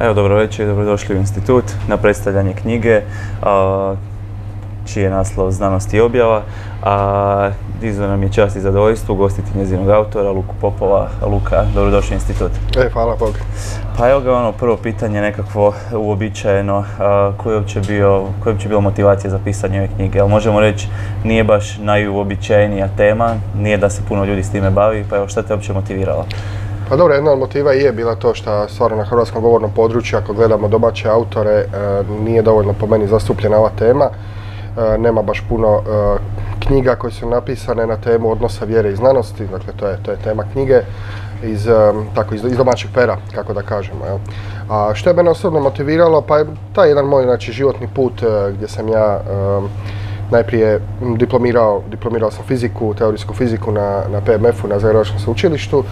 Evo, dobro večer i dobrodošli u institut na predstavljanje knjige čiji je naslov Znanost i objava. A nam je čast i zadovoljstvo ugostiti njezinog autora Luku Popova. Luka, dobrodošli u institut. E, hvala Bog. Pa evo ga ono prvo pitanje nekakvo uobičajeno. koji je uopće bio, koja je uopće bila motivacija za pisanje ove knjige? Ali možemo reći, nije baš najuobičajenija tema, nije da se puno ljudi s time bavi, pa evo šta te uopće motivirala? Pa dobro, jedna od motiva je bila to što stvarno na hrvatskom govornom području, ako gledamo domaće autore, e, nije dovoljno po meni zastupljena ova tema. E, nema baš puno e, knjiga koje su napisane na temu odnosa vjere i znanosti, dakle to je, to je tema knjige iz, tako, iz, domaćeg pera, kako da kažemo. Jel? A što je mene osobno motiviralo, pa je taj jedan moj znači, životni put gdje sam ja najprije diplomirao, diplomirao sam fiziku, teorijsku fiziku na, na PMF-u, na Zagrebačkom sveučilištu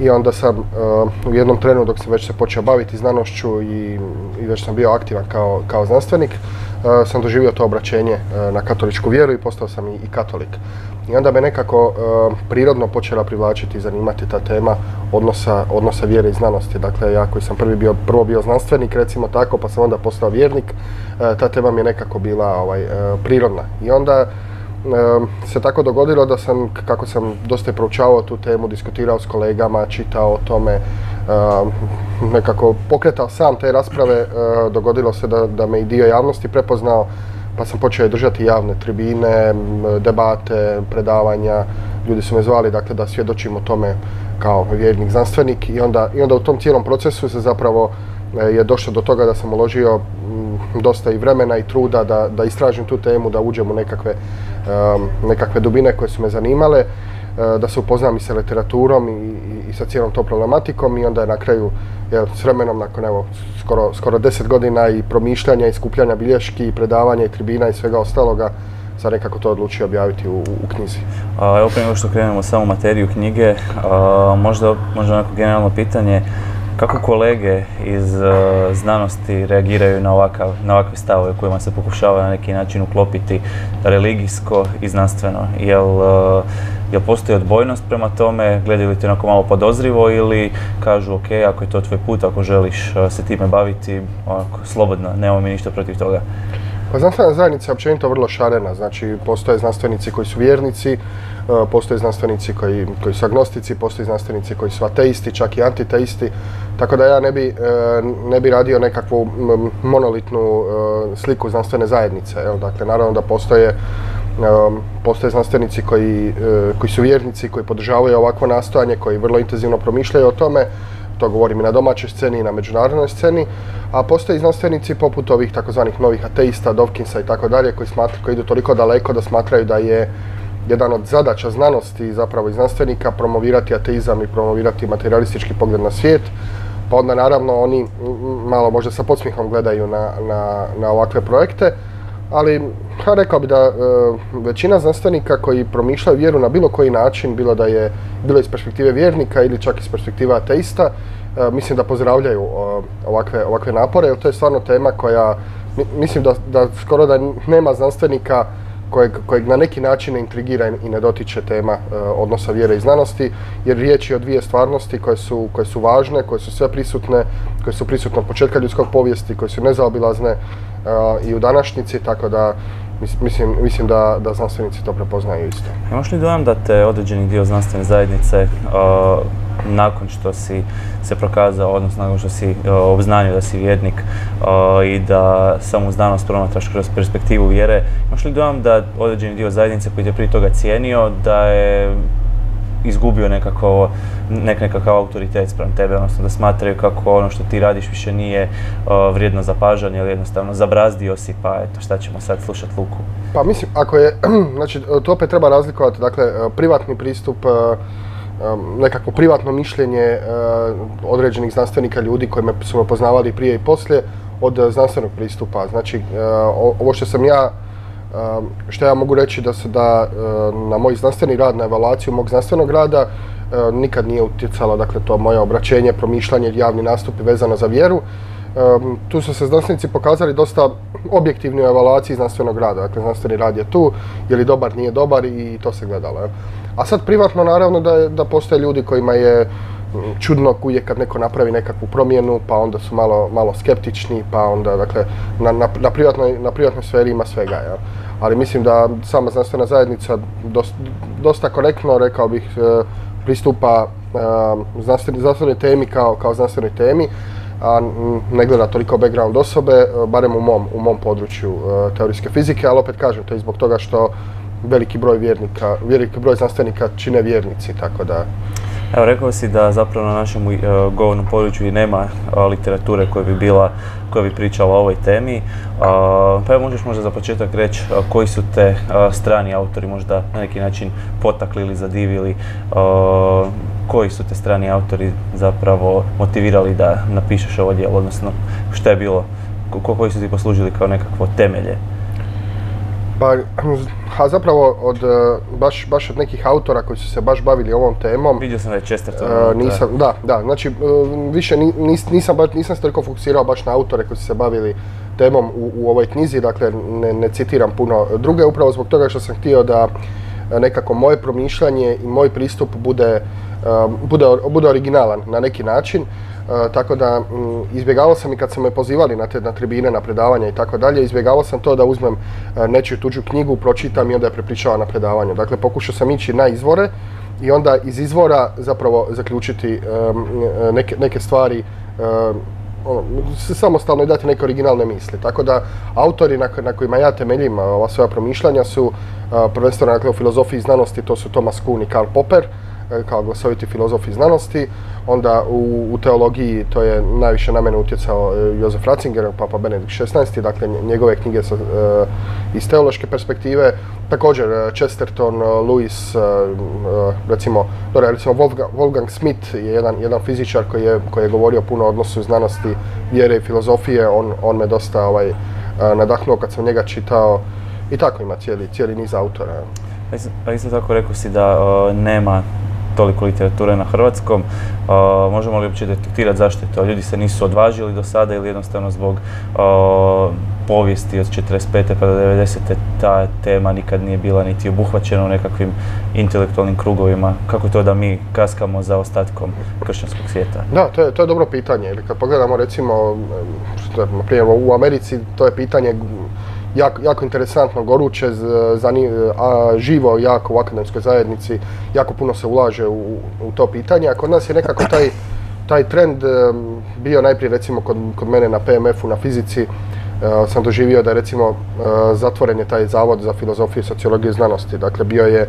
i onda sam uh, u jednom trenu dok sam već se počeo baviti znanošću i, i već sam bio aktivan kao, kao znanstvenik, uh, sam doživio to obraćenje uh, na katoličku vjeru i postao sam i, i katolik. I onda me nekako prirodno počela privlačiti i zanimati ta tema odnosa, odnosa vjere i znanosti. Dakle, ja koji sam prvi bio, prvo bio znanstvenik, recimo tako, pa sam onda postao vjernik, ta tema mi je nekako bila ovaj, prirodna. I onda se tako dogodilo da sam, kako sam dosta proučavao tu temu, diskutirao s kolegama, čitao o tome, nekako pokretao sam te rasprave, dogodilo se da, da me i dio javnosti prepoznao, pa sam počeo držati javne tribine, debate, predavanja, ljudi su me zvali dakle, da svjedočim o tome kao vjernik znanstvenik i onda, i onda u tom cijelom procesu se zapravo e, je došlo do toga da sam uložio dosta i vremena i truda da, da istražim tu temu, da uđem u nekakve Um, nekakve dubine koje su me zanimale, uh, da se upoznam i sa literaturom i, sa cijelom tom problematikom i onda je na kraju s vremenom nakon evo skoro, skoro deset godina i promišljanja i skupljanja bilješki i predavanja i tribina i svega ostaloga sam nekako to odlučio objaviti u, u knjizi. A, evo prije što krenemo u samu materiju knjige, možda, možda onako generalno pitanje, kako kolege iz uh, znanosti reagiraju na, ovakav, na ovakve stavove kojima se pokušava na neki način uklopiti religijsko i znanstveno? Jel, uh, postoji odbojnost prema tome? Gledaju li te onako malo podozrivo ili kažu ok, ako je to tvoj put, ako želiš uh, se time baviti, onako, slobodno, nemamo mi ništa protiv toga? Pa znanstvena zajednica je općenito vrlo šarena, znači postoje znanstvenici koji su vjernici, E, postoje znanstvenici koji, koji su agnostici, postoje znanstvenici koji su ateisti, čak i antiteisti, tako da ja ne bi, e, ne bi radio nekakvu monolitnu e, sliku znanstvene zajednice. Dakle, naravno da postoje postoje znanstvenici koji, koji su vjernici, koji podržavaju ovakvo nastojanje, koji vrlo intenzivno promišljaju o tome, to govorim i na domaćoj sceni i na međunarodnoj sceni, a postoje znanstvenici poput ovih takozvanih novih ateista, Dovkinsa i tako dalje, koji, koji idu toliko daleko da smatraju da je jedan od zadaća znanosti zapravo i znanstvenika promovirati ateizam i promovirati materialistički pogled na svijet. Pa onda naravno oni malo možda sa podsmihom gledaju na, na, na ovakve projekte, ali ha, rekao bi da e, većina znanstvenika koji promišljaju vjeru na bilo koji način, bilo da je bilo iz perspektive vjernika ili čak iz perspektive ateista, e, mislim da pozdravljaju ovakve, ovakve napore, jer to je stvarno tema koja, mislim da, da skoro da nema znanstvenika kojeg, kojeg na neki način intrigira i ne dotiče tema e, odnosa vjere i znanosti, jer riječ je o dvije stvarnosti koje su, koje su važne, koje su sve prisutne, koje su prisutne od početka ljudskog povijesti, koje su nezaobilazne e, i u današnjici, tako da Mislim, mislim da, da znanstvenici to prepoznaju isto. Imaš li dojam da te određeni dio znanstvene zajednice nakon što si se prokazao, odnosno nakon što si obznanio da si vjernik i da samu znanost promatraš kroz perspektivu vjere, imaš li dojam da određeni dio zajednice koji te prije toga cijenio, da je izgubio nekako, nek, nekakav autoritet sprem tebe, odnosno da smatraju kako ono što ti radiš više nije uh, vrijedno zapažanje ili jednostavno zabrazdio si pa eto šta ćemo sad slušati Luku. Pa mislim, ako je, znači to opet treba razlikovati, dakle privatni pristup nekakvo privatno mišljenje određenih znanstvenika ljudi koji me su me poznavali prije i poslije od znanstvenog pristupa. Znači, ovo što sam ja što ja mogu reći da se da na moj znanstveni rad, na evaluaciju mog znanstvenog rada nikad nije utjecalo dakle to moje obraćenje, promišljanje, javni nastupi vezano za vjeru. Tu su se znanstvenici pokazali dosta objektivni u evaluaciji znanstvenog rada. Dakle, znanstveni rad je tu, je li dobar, nije dobar i to se gledalo. A sad privatno naravno da postoje ljudi kojima je čudnog uvijek kad neko napravi nekakvu promjenu, pa onda su malo, malo skeptični, pa onda, dakle, na, na, na, privatnoj, na privatnoj sferi ima svega, jel? Ali mislim da sama znanstvena zajednica dosta, dosta korektno, rekao bih, e, pristupa e, znanstvenoj temi kao, kao znanstvenoj temi, a ne gleda toliko background osobe, e, barem u mom, u mom području teorijske fizike, ali opet kažem, to je zbog toga što veliki broj vjernika, veliki broj znanstvenika čine vjernici, tako da... Evo, rekao si da zapravo na našem uh, govornom području i nema literature koja bi bila, koja bi pričala o ovoj temi. pa evo, možeš možda za početak reći koji su te strani autori možda na neki način potakli ili zadivili, koji su te strani autori zapravo motivirali da napišeš ovo djelo, odnosno što je bilo, koji su ti poslužili kao nekakvo temelje pa, a zapravo od, e, baš, baš od nekih autora koji su se baš bavili ovom temom. Vidio sam da je Chesterton. Uh, nisam, da, da, znači uh, više nis, nisam, baš, nisam se toliko fokusirao baš na autore koji su se bavili temom u, u ovoj knjizi, dakle ne, ne citiram puno druge, upravo zbog toga što sam htio da nekako moje promišljanje i moj pristup bude, uh, bude, bude originalan na neki način. E, tako da mm, izbjegavao sam i kad su me pozivali na te na tribine, na predavanja i tako dalje, izbjegavao sam to da uzmem uh, nečiju tuđu knjigu, pročitam i onda je prepričavam na predavanju. Dakle, pokušao sam ići na izvore i onda iz izvora zapravo zaključiti neke, neke stvari ono, samostalno i dati neke originalne misli. Tako da autori na, na kojima ja temeljim ova svoja promišljanja su prvenstveno dakle, u filozofiji znanosti, to su Thomas Kuhn i Karl Popper, E, kao glasoviti filozofi znanosti. Onda u, u teologiji to je najviše na mene utjecao e, Josef Ratzinger, Papa Benedikt XVI, dakle njegove knjige sa, e, iz teološke perspektive. Također Chesterton, Lewis, recimo, dobro, recimo Wolfgang, Wolfgang Smith je jedan, jedan fizičar koji je, koji je govorio puno o odnosu znanosti, vjere i filozofije. On, on me dosta ovaj, nadahnuo kad sam njega čitao i tako ima cijeli, cijeli niz autora. Pa isto tako rekao si da nema toliko literature na hrvatskom. možemo li uopće detektirati zašto je to? Ljudi se nisu odvažili do sada ili jednostavno zbog povijesti od 45. pa do 90. ta tema nikad nije bila niti obuhvaćena u nekakvim intelektualnim krugovima. Kako to da mi kaskamo za ostatkom kršćanskog svijeta? Da, to je, je dobro pitanje. Kad pogledamo recimo, na primjer u Americi, to je pitanje jako, jako interesantno, goruće, a, živo jako u akademskoj zajednici, jako puno se ulaže u, u to pitanje, a kod nas je nekako taj, taj trend bio najprije recimo kod, kod mene na PMF-u, na fizici, sam doživio da je recimo zatvoren je taj zavod za filozofiju i sociologiju znanosti. Dakle, bio je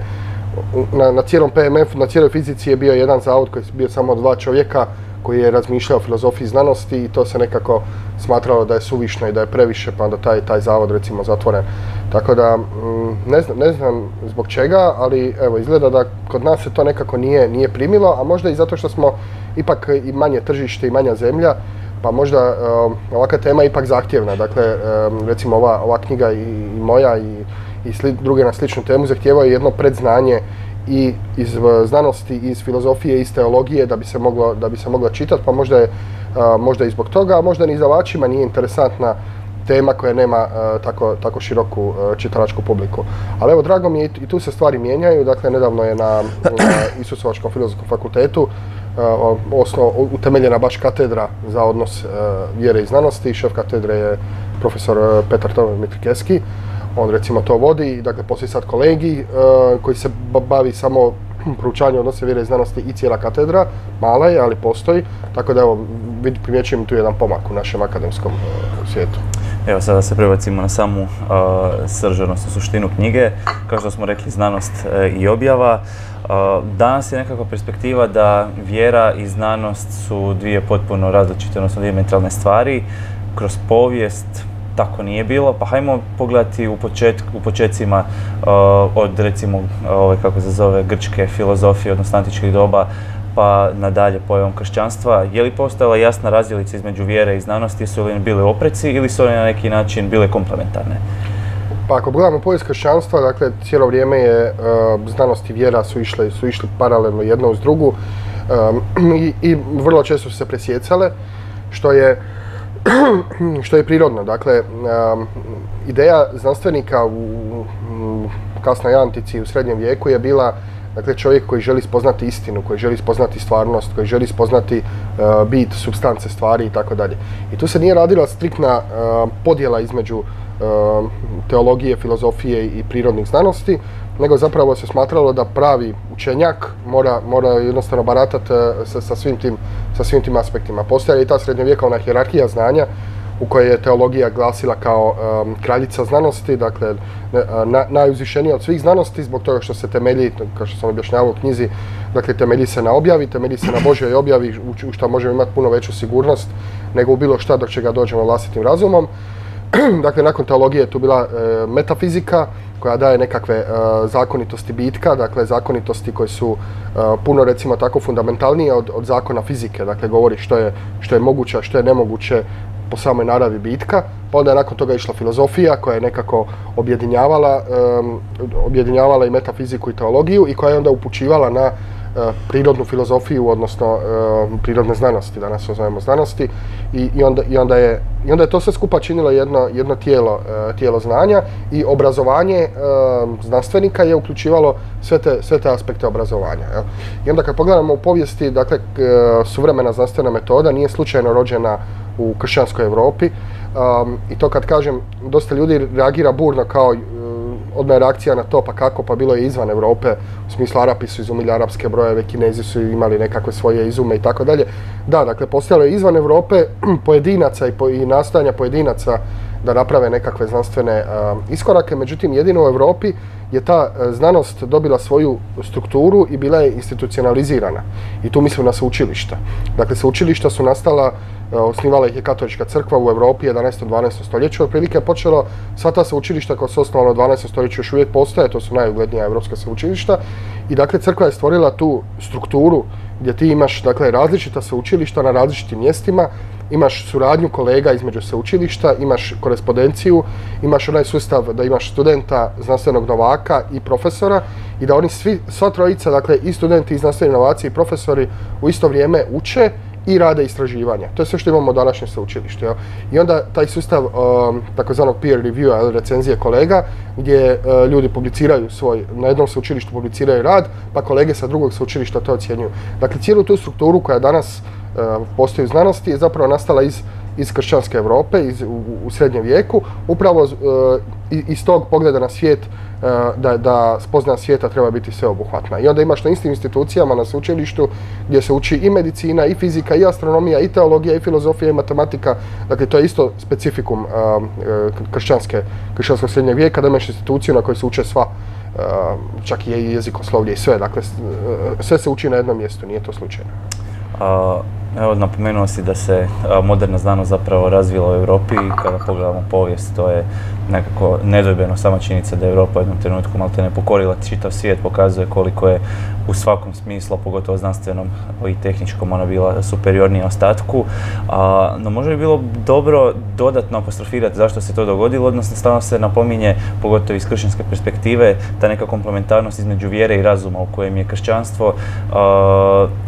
na, na cijelom PMF, na cijeloj fizici je bio jedan zavod koji je bio samo dva čovjeka koji je razmišljao o filozofiji znanosti i to se nekako smatralo da je suvišno i da je previše, pa onda taj, taj zavod recimo zatvoren. Tako da, mm, ne znam, ne znam zbog čega, ali evo, izgleda da kod nas se to nekako nije, nije primilo, a možda i zato što smo ipak i manje tržište i manja zemlja, pa možda um, ovakva tema je ipak zahtjevna. Dakle, um, recimo ova, ova knjiga i, i moja i, i sli, druge na sličnu temu zahtijevaju jedno predznanje i iz e, znanosti, iz filozofije, iz teologije da bi se moglo, da bi se moglo čitati, pa možda je možda i zbog toga, a možda ni izdavačima nije interesantna tema koja nema tako, tako široku uh, čitalačku publiku. Ali evo, drago mi je i tu se stvari mijenjaju, dakle, nedavno je na, na Isusovačkom filozofskom fakultetu osnov, utemeljena baš katedra za odnos vjere i znanosti, šef katedre je profesor Petar Tomer Mitrikeski on recimo to vodi, dakle postoji sad kolegij e, koji se bavi samo proučavanjem odnose vjere i znanosti i cijela katedra, mala je, ali postoji, tako da evo, primjećujem tu jedan pomak u našem akademskom uh, svijetu. Evo sada se prebacimo na samu uh, srž, odnosno suštinu knjige. Kao što smo rekli, znanost i objava. danas je nekakva perspektiva da vjera i znanost su dvije potpuno različite, odnosno diametralne stvari. Kroz povijest tako nije bilo, pa hajmo pogledati u, početku, u početcima uh, od recimo ove kako se zove grčke filozofije, odnosno antičkih doba, pa nadalje pojavom kršćanstva. Je li postojala jasna razdjelica između vjere i znanosti, su li bile opreci ili su one na neki način bile komplementarne? Pa ako gledamo povijest kršćanstva, dakle cijelo vrijeme je uh, znanost i vjera su išle, su išli paralelno jedno uz drugu um, i, i vrlo često su se presjecale, što je što je prirodno. Dakle, ideja znanstvenika u, kasnoj antici u srednjem vijeku je bila Dakle, čovjek koji želi spoznati istinu, koji želi spoznati stvarnost, koji želi spoznati e, bit, substance stvari i tako dalje. I tu se nije radila striktna e, podjela između e, teologije, filozofije i prirodnih znanosti, nego zapravo se smatralo da pravi učenjak mora, mora jednostavno baratati sa, sa, svim tim, sa svim tim aspektima. Postoja i ta srednjovjekovna hjerarhija znanja u kojoj je teologija glasila kao um, kraljica znanosti, dakle na, najuzvišenija od svih znanosti zbog toga što se temelji, kao što sam objašnjavao u knjizi, dakle temelji se na objavi, temelji se na Božoj objavi u što možemo imati puno veću sigurnost nego u bilo šta do čega dođemo vlastitim razumom. dakle, nakon teologije je tu bila e, metafizika koja daje nekakve e, zakonitosti bitka, dakle zakonitosti koje su e, puno recimo tako fundamentalnije od, od zakona fizike, dakle govori što je, što je moguće, što je nemoguće po samoj naravi bitka, pa onda je nakon toga išla filozofija koja je nekako objedinjavala, objedinjavala i metafiziku i teologiju i koja je onda upućivala na prirodnu filozofiju, odnosno e, prirodne znanosti, danas se zovemo znanosti, i, onda, je, to sve skupa činilo jedno, e, tijelo znanja i obrazovanje znanstvenika je uključivalo sve te, aspekte obrazovanja. I onda kad pogledamo u povijesti, dakle, suvremena znanstvena metoda nije slučajno rođena u kršćanskoj Europi um, i to kad kažem, dosta ljudi reagira burno kao odmah je reakcija na to, pa kako, pa bilo je izvan Europe, u smislu Arapi su izumili arapske brojeve, Kinezi su imali nekakve svoje izume i tako dalje. Da, dakle, postojalo je izvan Europe pojedinaca i, po, i nastojanja pojedinaca da naprave nekakve znanstvene iskorake, međutim jedino u Europi je ta e, znanost dobila svoju strukturu i bila je institucionalizirana. I tu mislim na sveučilišta. Dakle, sveučilišta su nastala E, osnivala ih je katolička crkva u Europi 11. 12. stoljeću. Otprilike je počelo sva ta sveučilišta koja su osnovana u 12. stoljeću još uvijek postoje, to su najuglednija europska sveučilišta. I dakle crkva je stvorila tu strukturu gdje ti imaš dakle različita sveučilišta na različitim mjestima, imaš suradnju kolega između sveučilišta, imaš korespondenciju, imaš onaj sustav da imaš studenta, znanstvenog novaka i profesora i da oni svi, sva trojica, dakle i studenti i znanstveni novaci i profesori u isto vrijeme uče i rade istraživanja. To je sve što imamo u današnjem sveučilištu. I onda taj sustav um, takozvanog peer review, recenzije kolega, gdje uh, ljudi publiciraju svoj, na jednom sveučilištu publiciraju rad, pa kolege sa drugog sveučilišta to ocjenjuju. Dakle, cijelu tu strukturu koja danas postoji u znanosti je zapravo nastala iz iz kršćanske Europe iz, u, u srednjem vijeku, upravo uh, iz tog pogleda na svijet uh, da, da spoznaja svijeta treba biti sveobuhvatna. I onda imaš na istim institucijama na sveučilištu gdje se uči i medicina, i fizika, i astronomija, i teologija, i filozofija, i matematika. Dakle, to je isto specifikum uh, kršćanske, kršćanskog srednjeg vijeka, da imaš instituciju na kojoj se uče sva čak i jezikoslovlje i sve. Dakle, sve se uči na jednom mjestu, nije to slučajno. Evo, napomenuo si da se moderna znanost zapravo razvila u Europi i kada pogledamo povijest, to je nekako nedvojbeno sama činjenica da je Europa u jednom trenutku malo te ne pokorila čitav svijet, pokazuje koliko je u svakom smislu, pogotovo znanstvenom i tehničkom, ona bila superiornija ostatku. A, no možda bi bilo dobro dodatno apostrofirati zašto se to dogodilo, odnosno stalno se napominje, pogotovo iz kršćanske perspektive, ta neka komplementarnost između vjere i razuma u kojem je kršćanstvo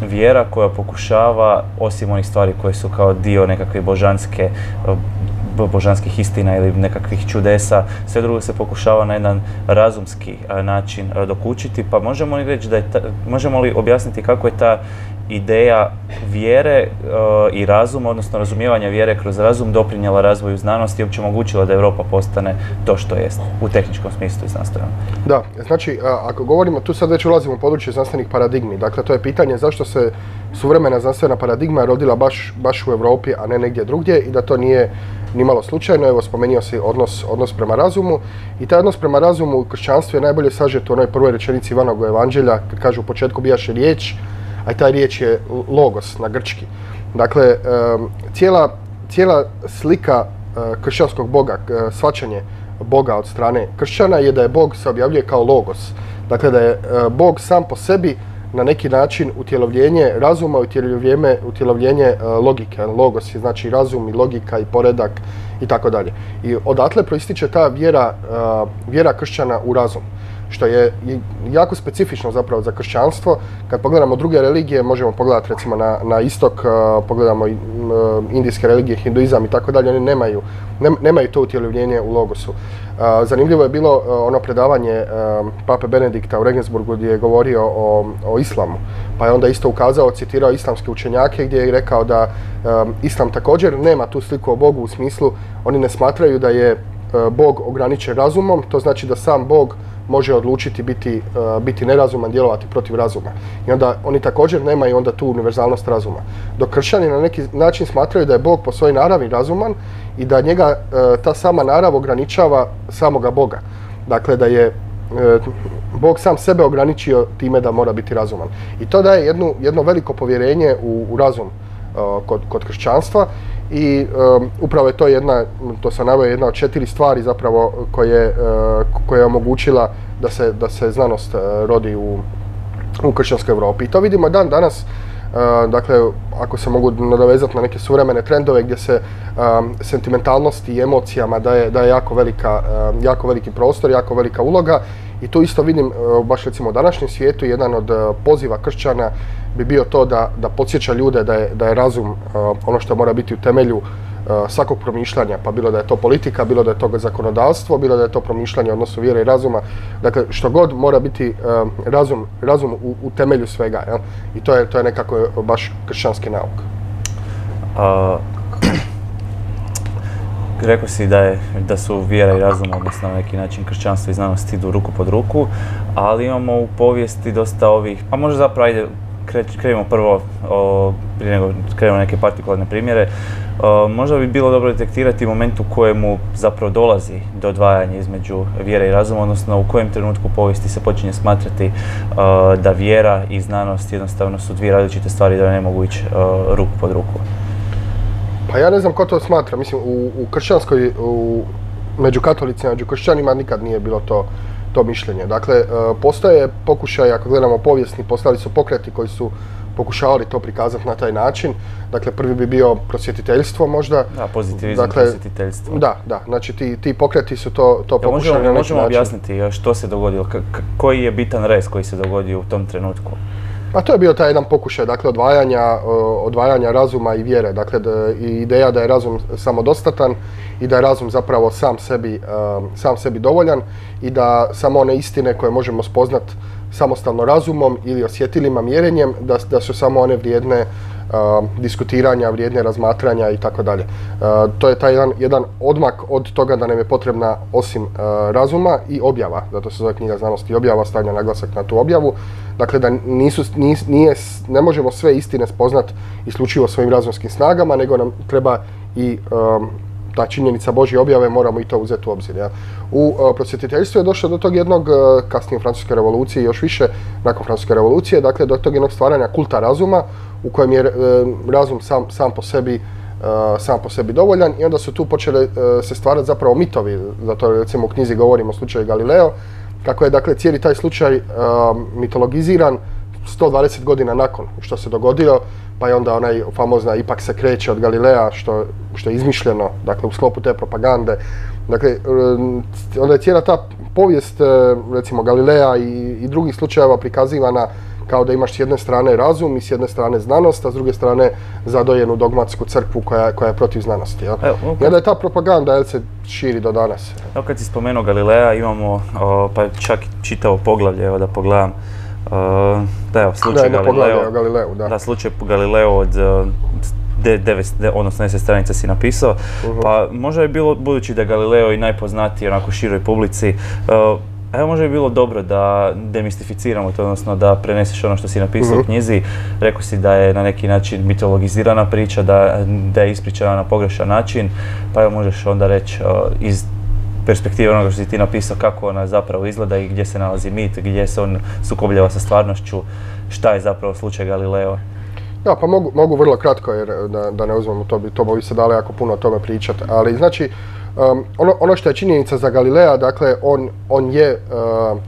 vjera koja pokušava, osim onih stvari koje su kao dio nekakve božanske božanskih istina ili nekakvih čudesa, sve drugo se pokušava na jedan razumski način dokučiti, pa možemo li reći da je možemo li objasniti kako je ta ideja vjere i razuma, odnosno razumijevanja vjere kroz razum doprinjela razvoju znanosti i uopće omogućila da Europa postane to što jest u tehničkom smislu i znanstvenom. Da, znači ako govorimo, tu sad već ulazimo u područje znanstvenih paradigmi, dakle to je pitanje zašto se suvremena znanstvena paradigma rodila baš, baš u Europi, a ne negdje drugdje i da to nije nimalo slučajno. Evo, spomenuo si odnos, odnos prema razumu i taj odnos prema razumu u kršćanstvu je najbolje sažet u onoj prvoj rečenici Ivanog evanđelja, kad kaže u početku bijaše riječ, a taj riječ je logos na grčki. Dakle, cijela, cijela slika e, kršćanskog boga, svačanje boga od strane kršćana je da je bog se objavljuje kao logos. Dakle, da je e, bog sam po sebi na neki način utjelovljenje razuma, utjelovljenje, utjelovljenje e, logike. Logos je znači razum i logika i poredak i tako dalje. I odatle proističe ta vjera, e, vjera kršćana u razum što je jako specifično zapravo za kršćanstvo. Kad pogledamo druge religije, možemo pogledati recimo na, na istok, e, pogledamo indijske religije, hinduizam i tako dalje, oni nemaju, nemaju to utjelovljenje u logosu. Zanimljivo je bilo ono predavanje Pape Benedikta u Regensburgu gdje je govorio o, o islamu. Pa je onda isto ukazao, citirao islamske učenjake gdje je rekao da islam također nema tu sliku o Bogu u smislu oni ne smatraju da je Bog ograničen razumom, to znači da sam Bog može odlučiti biti, biti nerazuman, djelovati protiv razuma. I onda oni također nemaju onda tu univerzalnost razuma. Dok kršćani na neki način smatraju da je Bog po svojoj naravi razuman i da njega ta sama narav ograničava samoga Boga. Dakle, da je Bog sam sebe ograničio time da mora biti razuman. I to daje jednu, jedno veliko povjerenje u, u razum kod, kod kršćanstva i upravo je to jedna, to sam naveo, jedna od četiri stvari zapravo koje, uh, koje je omogućila da se, da se znanost rodi u, u kršćanskoj Europi. I to vidimo dan danas, dakle, ako se mogu nadovezati na neke suvremene trendove gdje se sentimentalnosti i emocijama daje, daje jako, velika, jako veliki prostor, jako velika uloga i tu isto vidim, baš recimo u današnjem svijetu, jedan od poziva kršćana bi bio to da, da podsjeća ljude da je, da je razum ono što mora biti u temelju svakog promišljanja, pa bilo da je to politika, bilo da je to zakonodavstvo, bilo da je to promišljanje odnosno vjere i razuma. Dakle, što god mora biti razum, razum u, u temelju svega. I to je, to je nekako baš kršćanski nauk. A, rekao si da, je, da su vjera i razum, odnosno na neki način kršćanstvo i znanost idu ruku pod ruku, ali imamo u povijesti dosta ovih, pa možda zapravo ajde krenemo prvo, o, prije nego krenemo neke partikularne primjere, možda bi bilo dobro detektirati moment u kojemu zapravo dolazi do odvajanja između vjere i razuma, odnosno u kojem trenutku povijesti se počinje smatrati da vjera i znanost jednostavno su dvije različite stvari da ne mogu ići ruku pod ruku. Pa ja ne znam ko to smatra, mislim u, u kršćanskoj, u, među katolicima, među kršćanima nikad nije bilo to to mišljenje. Dakle, e, postoje pokušaj, ako gledamo povijesni, postali su pokreti koji su pokušavali to prikazati na taj način. Dakle, prvi bi bio prosvjetiteljstvo možda. Da, pozitivizam, dakle, prosvjetiteljstvo. Da, da, znači ti, ti pokreti su to, to pokušali možemo, na neki Možemo objasniti što se dogodilo, koji je bitan rez koji se dogodio u tom trenutku? Pa to je bio taj jedan pokušaj, dakle, odvajanja, odvajanja razuma i vjere. Dakle, i ideja da je razum samodostatan i da je razum zapravo sam sebi, sam sebi dovoljan i da samo one istine koje možemo spoznati samostalno razumom ili osjetilima mjerenjem, da, da su samo one vrijedne diskutiranja, vrijedne razmatranja i tako dalje. To je taj jedan, jedan odmak od toga da nam je potrebna osim razuma i objava, zato se zove knjiga znanosti i objava, stavlja naglasak na tu objavu. Dakle, da nisu, nije, ne možemo sve istine spoznat isključivo svojim razumskim snagama, nego nam treba i ta činjenica Božje objave, moramo i to uzeti u obzir. Ja. U uh, prosvjetiteljstvu je došlo do tog jednog, uh, kasnije u Francuskoj revoluciji, još više nakon Francuske revolucije, dakle do tog jednog stvaranja kulta razuma u kojem je razum sam, sam po sebi sam po sebi dovoljan i onda su tu počele se stvarati zapravo mitovi, zato recimo u knjizi govorimo o slučaju Galileo, kako je dakle cijeli taj slučaj mitologiziran 120 godina nakon što se dogodio, pa je onda onaj famozna ipak se kreće od Galilea što, što je izmišljeno, dakle u sklopu te propagande. Dakle, onda je cijela ta povijest recimo Galilea i, i drugih slučajeva prikazivana kao da imaš s jedne strane razum i s jedne strane znanost, a s druge strane zadojenu dogmatsku crkvu koja, koja je protiv znanosti. Jel? Evo, I onda je ta propaganda jel, se širi do danas. Evo kad si spomenuo Galilea, imamo o, pa čak čitavo poglavlje, evo da pogledam. O, da evo, slučaj da, Galileo, Galileu, da. da. slučaj Galileo od de, de, odnosno 10 stranica si napisao, uh-huh. pa možda je bilo, budući da je Galileo i najpoznatiji onako široj publici, uh, Evo možda bi bilo dobro da demistificiramo to, odnosno da preneseš ono što si napisao u mhm. knjizi. Rekao si da je na neki način mitologizirana priča, da, da je ispričana na pogrešan način, pa evo možeš onda reći iz perspektive onoga što si ti napisao kako ona zapravo izgleda i gdje se nalazi mit, gdje se on sukobljava sa stvarnošću, šta je zapravo slučaj Galileo. Da, pa mogu, mogu vrlo kratko jer da, da ne uzmemo to bi, to bi se dalo jako puno o tome pričati, ali znači Um, ono, ono što je činjenica za Galilea, dakle, on, on je uh,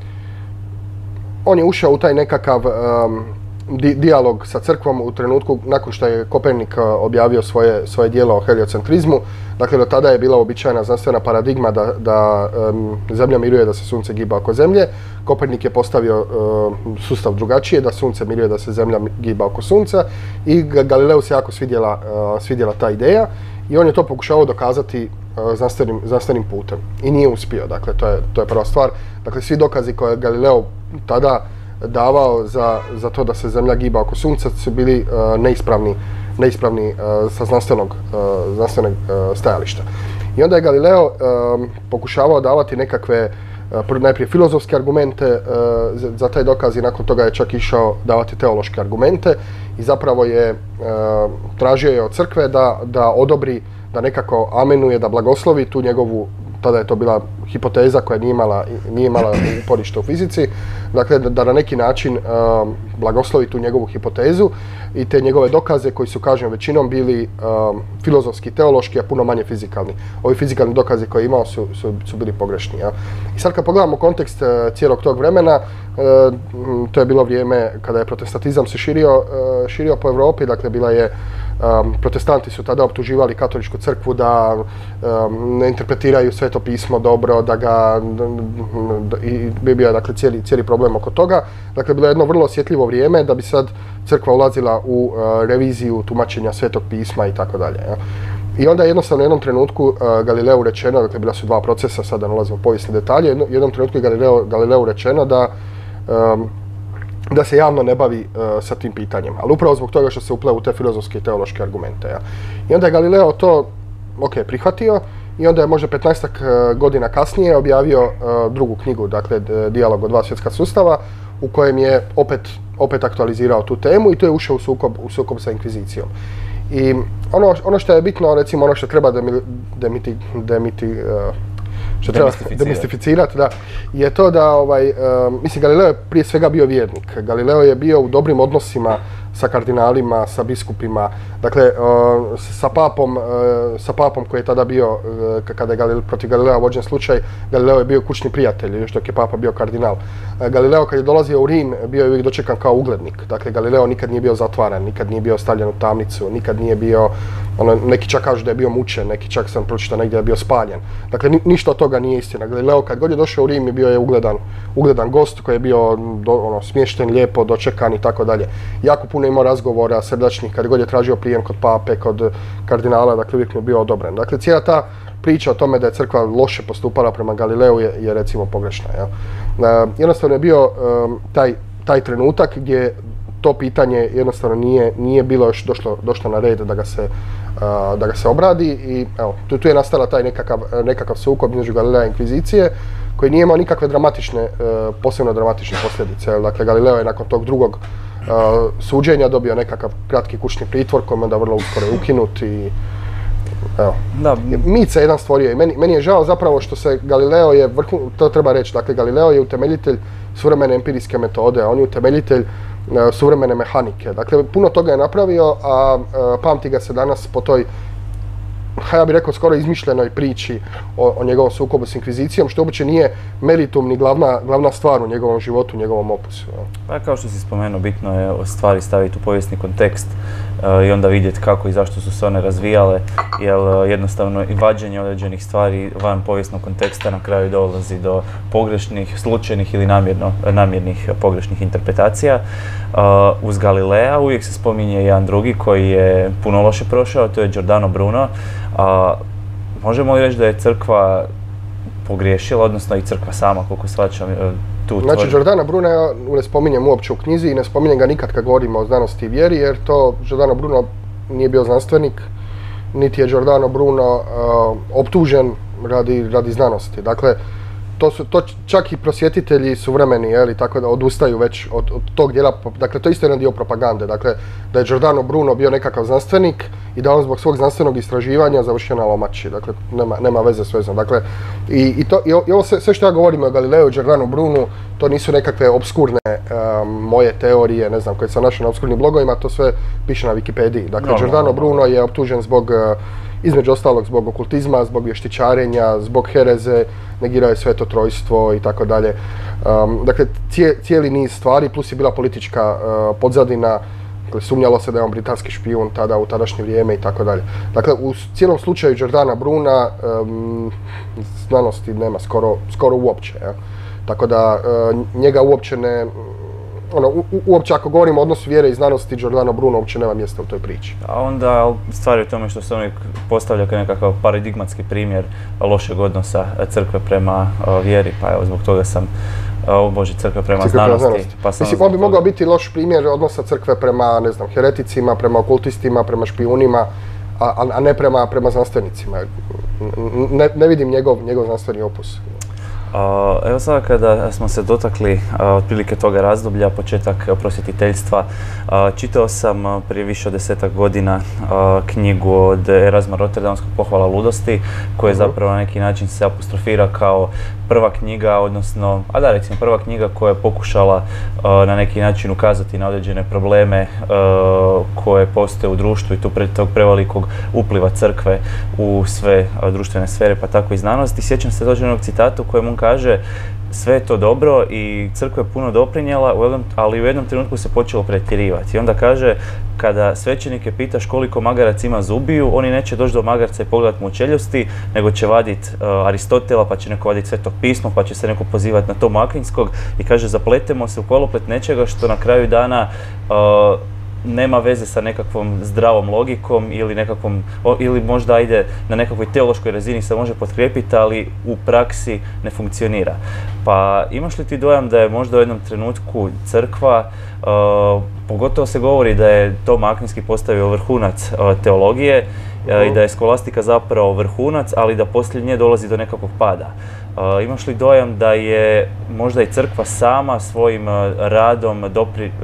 on je ušao u taj nekakav um, di, dijalog sa crkvom u trenutku nakon što je Kopernik uh, objavio svoje, svoje dijelo o heliocentrizmu. Dakle, do tada je bila običajna znanstvena paradigma da, da um, zemlja miruje da se sunce giba oko zemlje. Kopernik je postavio uh, sustav drugačije, da sunce miruje da se zemlja giba oko sunca i Galileu se jako svidjela, uh, svidjela ta ideja i on je to pokušavao dokazati e, znanstvenim, znanstvenim putem i nije uspio, dakle to je, to je prva stvar. Dakle svi dokazi koje je Galileo tada davao za, za to da se Zemlja giba oko Sunca su bili e, neispravni, neispravni e, sa znanstvenog, znanstvenog stajališta. I onda je Galileo pokušavao davati nekakve najprije filozofske argumente za taj dokaz i nakon toga je čak išao davati teološke argumente i zapravo je tražio je od crkve da, da odobri, da nekako amenuje, da blagoslovi tu njegovu tada je to bila hipoteza koja nije imala, nije imala uporište u fizici, dakle da, na neki način um, blagoslovi tu njegovu hipotezu i te njegove dokaze koji su, kažem, većinom bili um, filozofski, teološki, a puno manje fizikalni. Ovi fizikalni dokazi koje je imao su, su, su bili pogrešni. Ja. I sad kad pogledamo kontekst uh, cijelog tog vremena, uh, to je bilo vrijeme kada je protestantizam se širio, uh, širio po Europi, dakle bila je Protestanti su tada optuživali katoličku crkvu da ne interpretiraju sveto pismo dobro, da ga i bi bio dakle cijeli, cijeli problem oko toga. Dakle, bilo je jedno vrlo osjetljivo vrijeme da bi sad crkva ulazila u uh, reviziju tumačenja svetog pisma i tako dalje. I onda je jednostavno u jednom trenutku uh, Galileu rečeno, dakle bila su dva procesa, sada nalazimo povijesne detalje, u jednom trenutku je Galileo, Galileu rečeno da da se javno ne bavi uh, sa tim pitanjem. Ali upravo zbog toga što se upleo u te filozofske i teološke argumente. I onda je Galileo to ok, prihvatio i onda je možda 15 uh, godina kasnije objavio uh, drugu knjigu, dakle Dijalog o dva svjetska sustava, u kojem je opet, opet aktualizirao tu temu i to je ušao u sukob, u sukob sa inkvizicijom. I ono, ono što je bitno, recimo ono što treba demiti, demiti, što treba demistificirati, da, je to da, ovaj, mislim, Galileo je prije svega bio vjernik. Galileo je bio u dobrim odnosima sa kardinalima, sa biskupima, dakle sa papom, sa papom koji je tada bio, kada je Galileo, protiv Galilea vođen slučaj, Galileo je bio kućni prijatelj, još dok je papa bio kardinal. Galileo kad je dolazio u Rim, bio je uvijek dočekan kao uglednik, dakle Galileo nikad nije bio zatvaran, nikad nije bio stavljen u tamnicu, nikad nije bio, ono, neki čak kažu da je bio mučen, neki čak sam pročitao negdje da je bio spaljen. Dakle, ništa od toga nije istina. Galileo kad god je došao u Rim, bio je ugledan, ugledan gost koji je bio ono, smješten, lijepo, dočekan i tako dalje. Jako puno imao razgovora srdačnih kad god je tražio prijem kod pape, kod kardinala, dakle uvijek mu je bio odobren. Dakle, cijela ta priča o tome da je crkva loše postupala prema Galileu je, je recimo pogrešna. Ja. E, jednostavno je bio taj, taj trenutak gdje to pitanje jednostavno nije, nije bilo još došlo, došlo na red da ga se, da ga se obradi i evo, tu, tu je nastala taj nekakav, nekakav sukob između Galilea i Inkvizicije koji nije imao nikakve dramatične, e, posebno dramatične posljedice. Dakle, Galileo je nakon tog drugog suđenja dobio nekakav kratki kućni pritvor koji onda vrlo uskoro je ukinut i Evo. Da. Se jedan stvorio i meni, meni je žao zapravo što se Galileo je vrhu, to treba reći, dakle Galileo je utemeljitelj suvremene empirijske metode, on je utemeljitelj uh, suvremene mehanike. Dakle, puno toga je napravio, a uh, pamti ga se danas po toj ja bih rekao skoro izmišljenoj priči o, o njegovom sukobu s inkvizicijom, što uopće nije meritum ni glavna, glavna stvar u njegovom životu, u njegovom opusu. Pa kao što si spomenuo, bitno je stvari staviti u povijesni kontekst uh, i onda vidjeti kako i zašto su se one razvijale, jer uh, jednostavno i vađenje određenih stvari van povijesnog konteksta na kraju dolazi do pogrešnih, slučajnih ili namjerno, namjernih pogrešnih interpretacija. Uh, uz Galilea uvijek se spominje jedan drugi koji je puno loše prošao, to je Giordano Bruno, a, možemo li reći da je crkva pogriješila, odnosno i crkva sama, koliko svačam, e, tu Znači, Giordana Bruno ja ne spominjem uopće u knjizi i ne spominjem ga nikad kad govorimo o znanosti i vjeri, jer to Giordano Bruno nije bio znanstvenik, niti je Giordano Bruno optužen radi, radi znanosti. Dakle, to su, to čak i prosvjetitelji suvremeni, jeli, tako da odustaju već od, od tog dijela, dakle to je isto jedan dio propagande, dakle da je Giordano Bruno bio nekakav znanstvenik i da on zbog svog znanstvenog istraživanja završio na lomači, dakle nema, nema veze s vezom, dakle i, i, to, i ovo sve, sve što ja govorim o Galileo i Giordano Bruno, to nisu nekakve obskurne moje teorije, ne znam, koje sam našao na obskurnim blogovima, to sve piše na Wikipediji, dakle no, Giordano Bruno je optužen zbog između ostalog zbog okultizma, zbog vještičarenja, zbog hereze, negirao je sveto trojstvo i tako dalje. Um, dakle, cijeli niz stvari, plus je bila politička uh, podzadina, dakle, sumnjalo se da je on britanski špijun tada u tadašnje vrijeme i tako dalje. Dakle, u cijelom slučaju Jordana Bruna um, znanosti nema skoro, skoro uopće. Ja. Tako da uh, njega uopće ne, ono, uopće ako govorimo o odnosu vjere i znanosti, Giordano Bruno uopće nema mjesta u toj priči. A onda stvar je u tome što se on postavlja kao nekakav paradigmatski primjer lošeg odnosa crkve prema vjeri, pa evo zbog toga sam o Bože, crkve prema znanosti. Pa Mislim, on bi mogao biti loš primjer odnosa crkve prema, ne znam, hereticima, prema okultistima, prema špijunima, a, ne prema, prema znanstvenicima. Ne, ne vidim njegov, njegov znanstveni opus. Evo sada kada smo se dotakli otprilike toga razdoblja, početak prosjetiteljstva, čitao sam prije više od desetak godina knjigu od Erasma Rotterdamskog pohvala ludosti, koje mhm. zapravo na neki način se apostrofira kao prva knjiga, odnosno, a da recimo prva knjiga koja je pokušala na neki način ukazati na određene probleme koje postoje u društvu i tu pred tog prevelikog upliva crkve u sve društvene sfere, pa tako i znanosti. Sjećam se dođenog citatu kojem on kaže sve je to dobro i crkva je puno doprinjela, ali u jednom trenutku se počelo pretjerivati. I onda kaže, kada svećenike pitaš koliko magarac ima zubiju, oni neće doći do magarca i pogledati mu u čeljosti, nego će vaditi uh, Aristotela, pa će neko vaditi svetog pismo, pa će se neko pozivati na to Akvinskog i kaže, zapletemo se u koloplet nečega što na kraju dana uh, nema veze sa nekakvom zdravom logikom ili nekakvom, ili možda ide na nekakvoj teološkoj razini se može potkrijepiti, ali u praksi ne funkcionira. Pa imaš li ti dojam da je možda u jednom trenutku crkva, uh, pogotovo se govori da je Tom Akvinski postavio vrhunac uh, teologije uh, i da je skolastika zapravo vrhunac, ali da poslije nje dolazi do nekakvog pada imaš li dojam da je možda i crkva sama svojim radom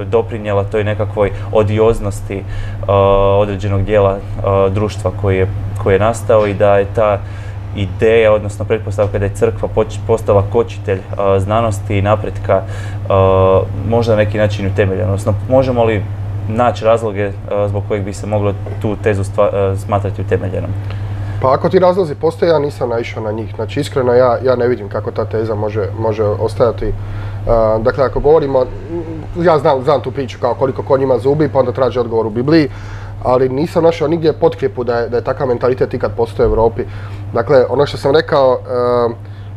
doprinjela toj nekakvoj odioznosti određenog dijela društva koji je, nastao i da je ta ideja, odnosno pretpostavka da je crkva postala kočitelj znanosti i napretka možda na neki način utemeljena. Odnosno, možemo li naći razloge zbog kojih bi se moglo tu tezu smatrati utemeljenom? Pa ako ti razlozi postoje, ja nisam naišao na njih. Znači iskreno ja, ja ne vidim kako ta teza može, može ostajati. Uh, dakle, ako govorimo, ja znam, znam tu priču kao koliko konj ima zubi, pa onda traži odgovor u Bibliji, ali nisam našao nigdje potkrijepu da je, da je takav mentalitet ikad postoje u Europi. Dakle, ono što sam rekao, uh,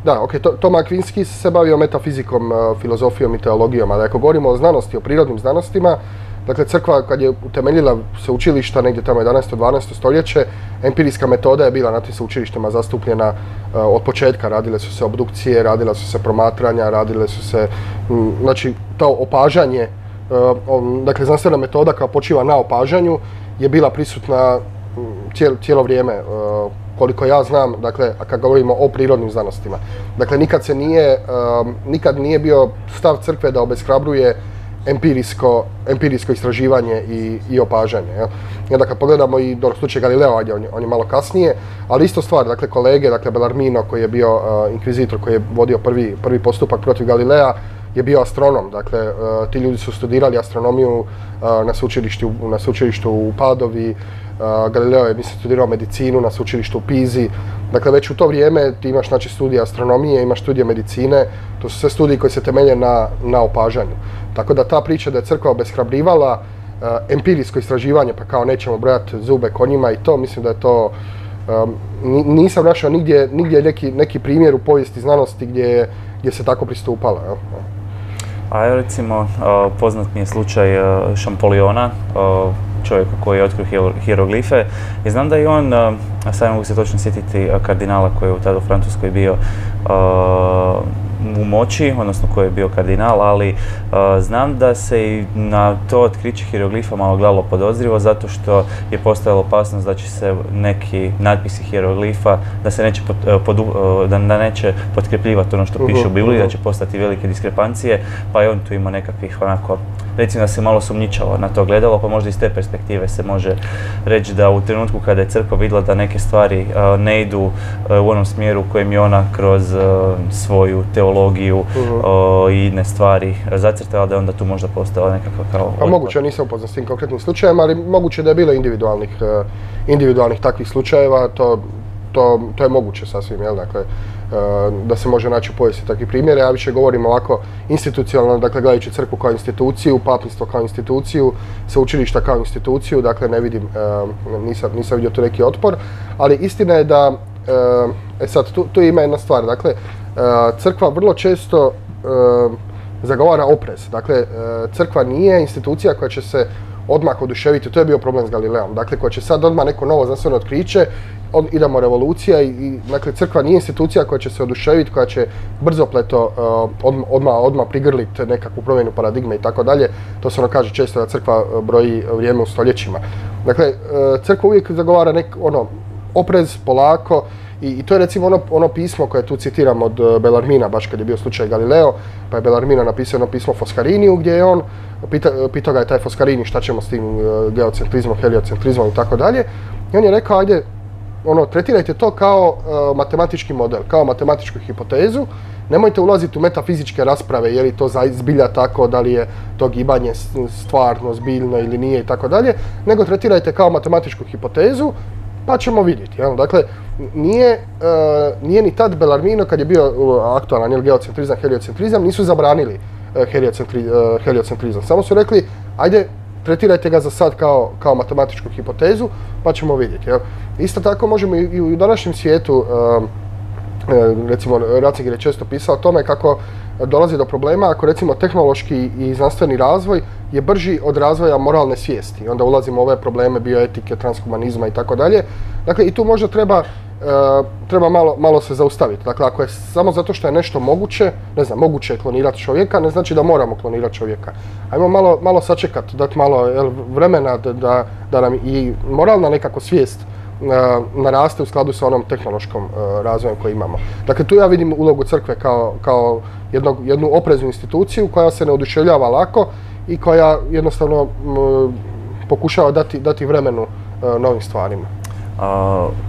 da, ok, to, Toma Akvinski se bavio metafizikom, uh, filozofijom i teologijom, ali ako govorimo o znanosti, o prirodnim znanostima, Dakle, crkva kad je utemeljila sveučilišta negdje tamo 11. 12. stoljeće, empirijska metoda je bila na tim sveučilištima zastupljena eh, od početka. Radile su se obdukcije, radila su se promatranja, radile su se, mm, znači, to opažanje, eh, dakle, znanstvena metoda koja počiva na opažanju je bila prisutna mm, cijelo, vrijeme, eh, koliko ja znam, dakle, kad govorimo o prirodnim znanostima. Dakle, nikad se nije, nikad nije bio stav crkve da obeshrabruje empirijsko, empirijsko istraživanje i, i opažanje. Jel? I onda kad pogledamo i do slučaj Galileo, on je, on je malo kasnije, ali isto stvar, dakle kolege, dakle Bellarmino koji je bio uh, inkvizitor, koji je vodio prvi, prvi postupak protiv Galilea, je bio astronom, dakle uh, ti ljudi su studirali astronomiju uh, na, sveučilištu, u Padovi, Galileo je studirao medicinu na sveučilištu u Pizi. Dakle, već u to vrijeme ti imaš znači, studije astronomije, imaš studije medicine, to su sve studije koji se temelje na, opažanju. Tako da ta priča da je crkva obeshrabrivala empirijsko istraživanje, pa kao nećemo brojati zube konjima i to, mislim da je to nisam našao nigdje, neki, primjer u povijesti znanosti gdje se tako pristupalo. A recimo, poznat mi je slučaj Šampoliona, čovjeka koji je otkrio hieroglife i znam da i on, a sad mogu se točno sjetiti kardinala koji je tada u Francuskoj bio moći, odnosno koji je bio kardinal, ali znam da se i na to otkriće hieroglifa malo gledalo podozrivo zato što je postojala opasnost da će se neki natpisi hieroglifa, da se neće, pod, da, neće potkrepljivati ono što piše u Bibliji, da će postati velike diskrepancije, pa je on tu imao nekakvih onako recimo da se malo sumnjičalo na to gledalo, pa možda iz te perspektive se može reći da u trenutku kada je crkva vidjela da neke stvari ne idu u onom smjeru u kojem je ona kroz svoju teologiju mhm. i ne stvari zacrtala, da je onda tu možda postala nekakva kao... Pa moguće, nisam upoznat s tim konkretnim slučajem, ali moguće da je bilo individualnih, individualnih takvih slučajeva, to, to, to je moguće sasvim, jel, dakle, da se može naći u povijesti takvih primjera. Ja više govorim ovako institucionalno, dakle gledajući crkvu kao instituciju, papinstvo kao instituciju, sveučilišta kao instituciju, dakle ne vidim, nisam, nisam vidio tu neki otpor, ali istina je da, e sad tu, tu ima jedna stvar, dakle crkva vrlo često zagovara oprez. Dakle, crkva nije institucija koja će se odmah oduševiti, to je bio problem s Galileom. Dakle, koja će sad odmah neko novo znanstveno otkriće, idemo revolucija i, dakle, crkva nije institucija koja će se oduševiti, koja će brzo pleto odmah, odmah prigrliti nekakvu promjenu paradigme i tako dalje. To se ono kaže često da crkva broji vrijeme u stoljećima. Dakle, crkva uvijek zagovara nek, ono, oprez, polako, i, to je recimo ono, ono pismo koje tu citiram od uh, Bellarmina, baš kad je bio slučaj Galileo, pa je Bellarmina napisao ono pismo Foscariniju gdje je on, pitao ga je taj Foscarini šta ćemo s tim geocentrizmom, heliocentrizmom i tako dalje. I on je rekao, ajde, ono, tretirajte to kao matematički model, kao matematičku hipotezu, nemojte ulaziti u metafizičke rasprave, je li to zbilja tako, da li je to gibanje stvarno, zbiljno ili nije i tako dalje, nego tretirajte kao matematičku hipotezu, pa ćemo vidjeti. Jel? Dakle, nije, e, nije ni tad Belarmino, kad je bio aktualan jel, geocentrizam, heliocentrizam, nisu zabranili uh, heliocentrizam. Samo su rekli, ajde, tretirajte ga za sad kao, kao matematičku hipotezu, pa ćemo vidjeti. Jel? Isto tako možemo i u današnjem svijetu, recimo Ratzinger je često pisao o tome kako dolazi do problema ako recimo tehnološki i znanstveni razvoj je brži od razvoja moralne svijesti. Onda ulazimo u ove probleme bioetike, transhumanizma i tako dalje. Dakle, i tu možda treba, e, treba malo, malo se zaustaviti. Dakle, ako je samo zato što je nešto moguće, ne znam, moguće je klonirati čovjeka, ne znači da moramo klonirati čovjeka. Ajmo malo, malo sačekati, dati malo vremena da, da nam i moralna nekako svijest naraste u skladu sa onom tehnološkom e, razvojem koji imamo. Dakle, tu ja vidim ulogu crkve kao, kao jednu opreznu instituciju koja se ne oduševljava lako i koja jednostavno pokušava dati, dati vremenu e, novim stvarima.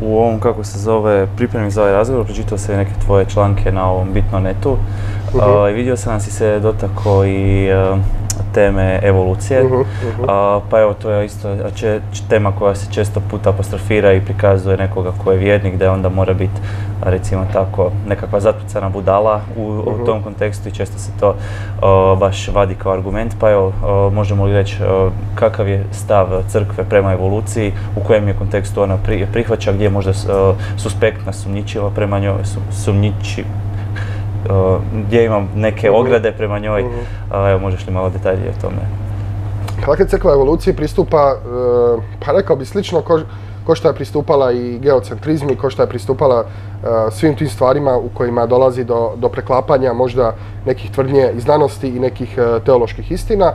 u ovom, kako se zove, pripremim za ovaj razgovor, pročitao se neke tvoje članke na ovom Bitno netu uh i vidio sam da si se dotako i teme evolucije. Uh pa evo, to je isto tema koja se često puta apostrofira i prikazuje nekoga ko je vjernik, da onda mora biti, recimo tako, nekakva zatpucana budala u, tom kontekstu i često se to baš vadi kao argument. Pa evo, možemo li reći kakav je stav crkve prema evoluciji, u kojem je kontekstu ona prihvaća, gdje je možda suspektna, sumnjičiva prema njoj, sumnjiči, gdje imam neke ograde prema njoj. Evo, možeš li malo detaljnije o tome? Dakle, crkva evoluciji pristupa, e, pa rekao bi slično ko, što je pristupala i geocentrizmi, ko što je pristupala e, svim tim stvarima u kojima dolazi do, do preklapanja možda nekih tvrdnje i znanosti i nekih e, teoloških istina.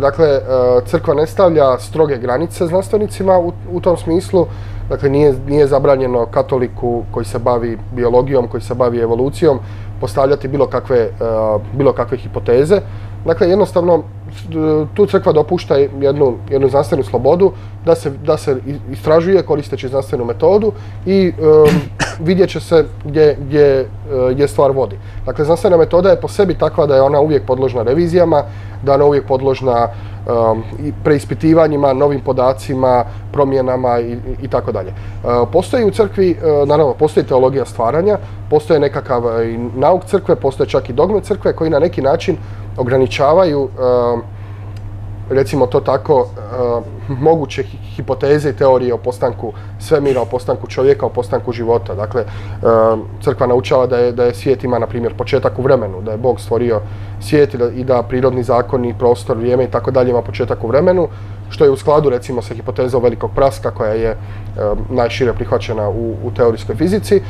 Dakle, crkva ne stavlja stroge granice znanstvenicima u, u tom smislu, Dakle, nije, nije zabranjeno katoliku koji se bavi biologijom, koji se bavi evolucijom, postavljati bilo kakve, e, bilo kakve hipoteze. Dakle, jednostavno, tu crkva dopušta jednu, jednu znanstvenu slobodu da se, da se istražuje koristeći znanstvenu metodu i vidjet će se gdje, gdje, e, gdje stvar vodi. Dakle, znanstvena metoda je po sebi takva da je ona uvijek podložna revizijama, da je ona uvijek podložna um, preispitivanjima, novim podacima, promjenama i, tako dalje. Uh, postoji u crkvi, uh, naravno, postoji teologija stvaranja, postoje nekakav uh, nauk crkve, postoje čak i dogme crkve koji na neki način ograničavaju um, recimo to tako, uh, moguće hipoteze i teorije o postanku svemira, o postanku čovjeka, o postanku života. Dakle, uh, crkva naučava da je, da je svijet ima, na primjer, početak u vremenu, da je Bog stvorio svijet i da, prirodni zakoni, prostor, vrijeme i tako dalje ima početak u vremenu, što je u skladu recimo sa hipotezom velikog praska koja je uh, najšire prihvaćena u, u teorijskoj fizici